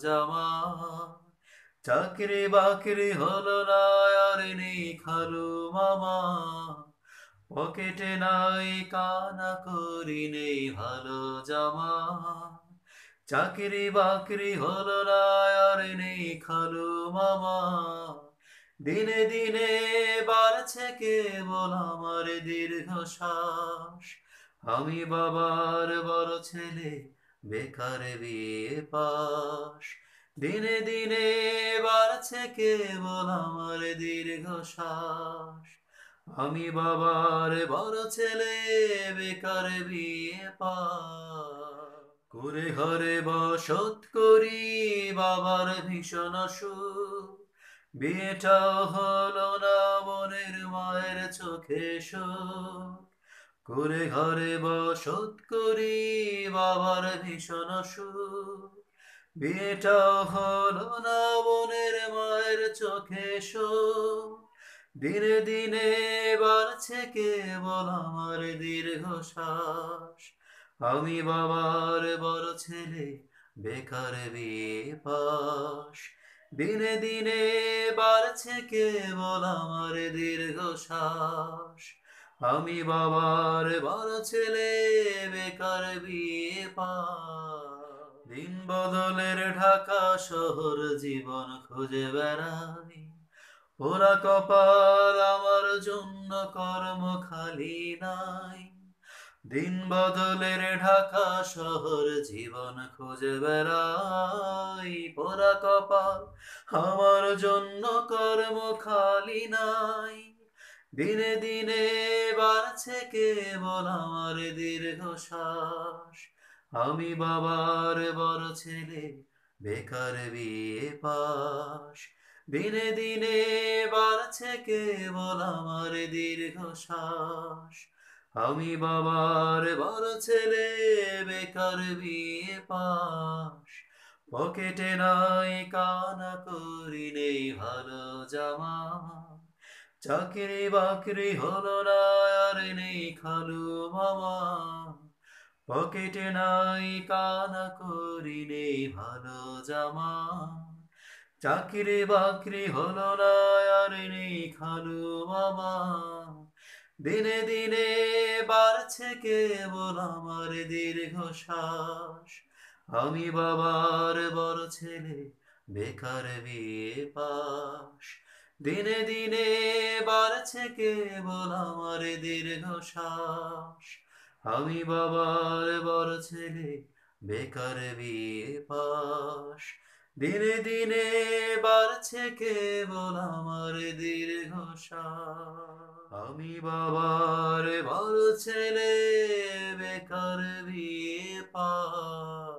জামা। চাকরি বাকরি হলো না আর নেই খালু মামা। পকেটে নাই কানা করি নেই ভালো জামা। চাকরি বাকরি হলো না আর নেই খালু মামা। দিনে দিনে বাড়ছে কেবল আমার দীর্ঘশ্বাস। আমি বাবার বড় ছেলে বেকার বিয়ে পাশ দিনে দিনে বাড়ছে কেবল আমার দীর্ঘশ্বাস। আমি বাবার বড় ছেলে, বেকার বিয়ে পাশ করে ঘরে বসত করি, বাবার ভীষণ সুখ বিয়েটাও হলো না মনের মায়ের চোখে শোক। করে ঘরে বসত করি বাবার ভীষণ সুখ। বিয়েটাও হলো না বোনের মায়ের চোখে শোক দিনে দিনে বাড়ছে কেবল আমার দীর্ঘশ্বাস। আমি বাবার বড় ছেলে, বেকার বিয়ে পাশ দিনে দিনে বাড়ছে কেবল আমার দীর্ঘ দীর্ঘশ্বাস। আমি বাবার বড় ছেলে, বেকার বিয়ে পাশ দিন বদলের ঢাকা শহর জীবন খুঁজে বেড়াই। ওরা কপাল আমার জন্য কর্ম খালি নাই। দিন বদলের ঢাকা শহর জীবন খুঁজে বেড়াই। পোড়া কপাল আমার জন্য কর্ম খালি নাই। দিনে দিনে বাড়ছে কেবল আমার দীর্ঘ দীর্ঘশ্বাস। আমি বাবার বড় ছেলে, বেকার বিয়ে পাশ দিনে দিনে বাড়ছে কেবল আমার দীর্ঘ দীর্ঘশ্বাস। আমি বাবার বড় ছেলে, বেকার বিয়ে পাশ পকেটে নাই কানা করি নেই ভালো জামা। চাকরি বাকরি হলো না নেই খালু মামা। পকেটে নাই কানা, করি নেই ভালো জামা। চাকরি বাকরি হলো না নেই খালু মামা। দিনে দিনে বাড়ছে কেবল আমার দীর্ঘশ্বাস। আমি বাবার বড় ছেলে, বেকার বিয়ে পাশ দিনে দিনে বাড়ছে কেবল আমার দীর্ঘশ্বাস। আমি বাবার বড় ছেলে, বেকার বিয়ে পাস। দিনে দিনে বাড়ছে কেবল আমার দীর্ঘশ্বাস। আমি বাবার বড় ছেলে, বেকার বিয়ে পাস।